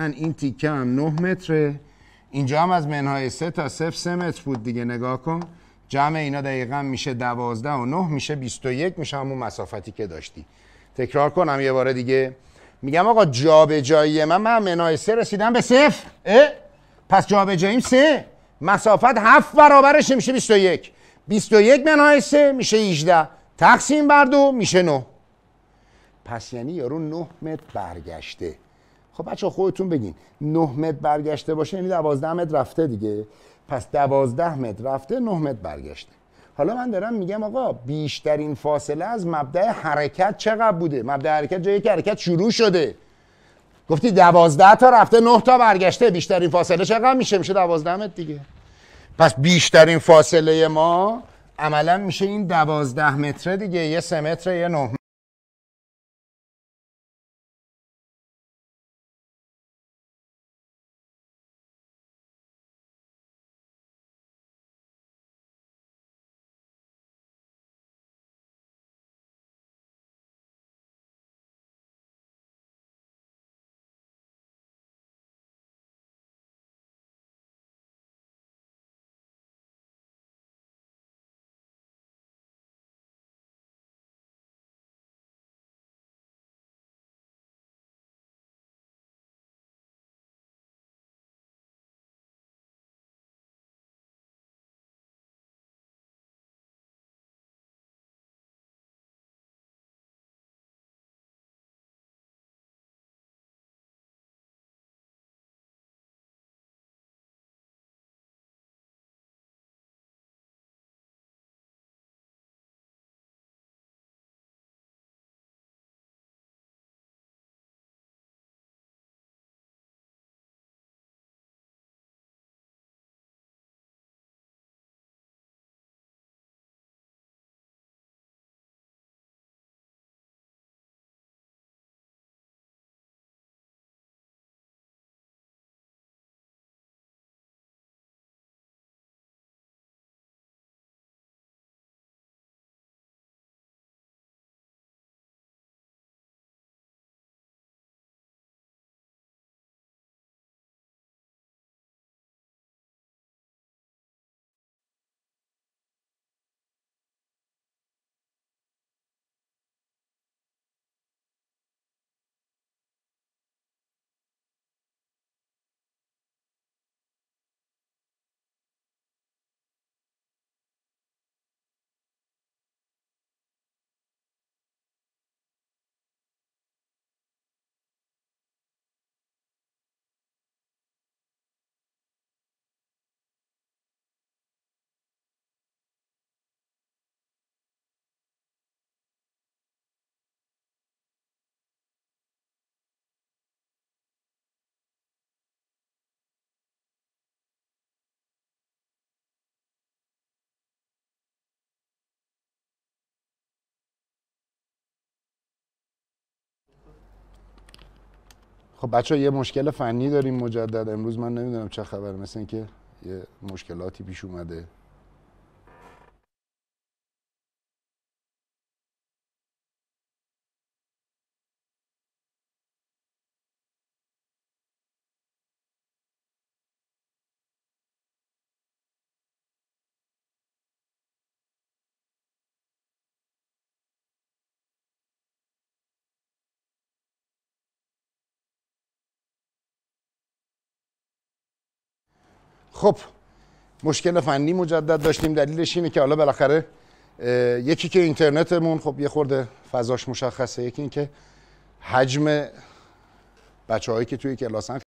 قطعا این تیکه هم 9 متره. اینجا هم از منهای 3 تا 0 3 متر بود دیگه نگاه کن. جمع اینا دقیقا میشه 12 و 9 میشه 21 میشه همون مسافتی که داشتی. تکرار کنم یه بار دیگه. میگم آقا جابجایی من من منهای 3 رسیدم به صفر. اه؟ پس جابجاییم 3 مسافت 7 برابرش میشه 21 21 منهای 3 میشه 18 تقسیم بر دو میشه 9 پس یعنی یارو 9 متر برگشته. خب بچه خودتون بگین. 9 متر برگشته باشه یعنی 12 متر رفته دیگه. پس 12 متر رفته 9 متر برگشته. حالا من دارم میگم آقا بیشترین فاصله از مبدع حرکت چقدر بوده؟ مبدع حرکت جایی که حرکت شروع شده. گفتی 12 تا رفته 9 تا برگشته. بیشترین فاصله چقدر میشه؟ میشه 12 متر دیگه. پس بیشترین فاصله ما عملا میشه این 12 متره دیگه. یه 3 متر یه 9 خب بچه یه مشکل فنی داریم مجدد. امروز من نمی‌دونم چه خبر مثل اینکه یه مشکلاتی پیش اومده. خب مشکل فنی مجدد داشتیم. دلیلش اینه که حالا بالاخره یکی که اینترنتمون خب یه خورده فضاش مشخصه. یکی اینکه حجم بچه هایی که توی کلاسن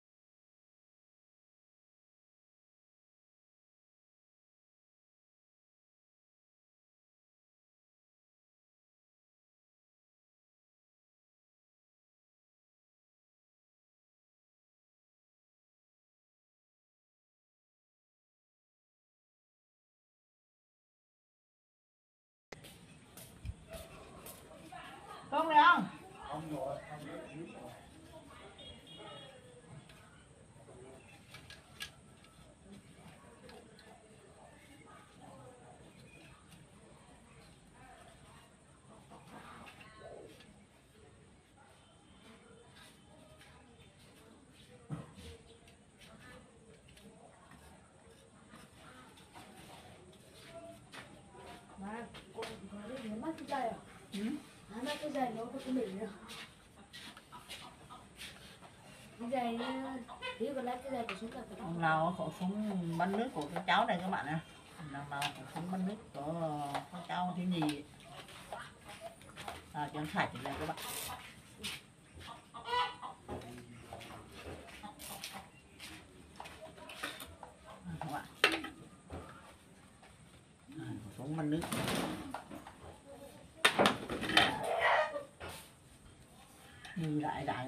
妈，我我这牛马不在呀。嗯。俺那不在，牛不是没人。Giày tí còn lát cái giày của chúng ta phải Ông nào khẩu súng bắn nước của các cháu này các bạn ạ. Nào nào khẩu súng bắn nước của các cháu thứ nhì À cho nó sạch này các bạn. À, các à, nước. Như lại đại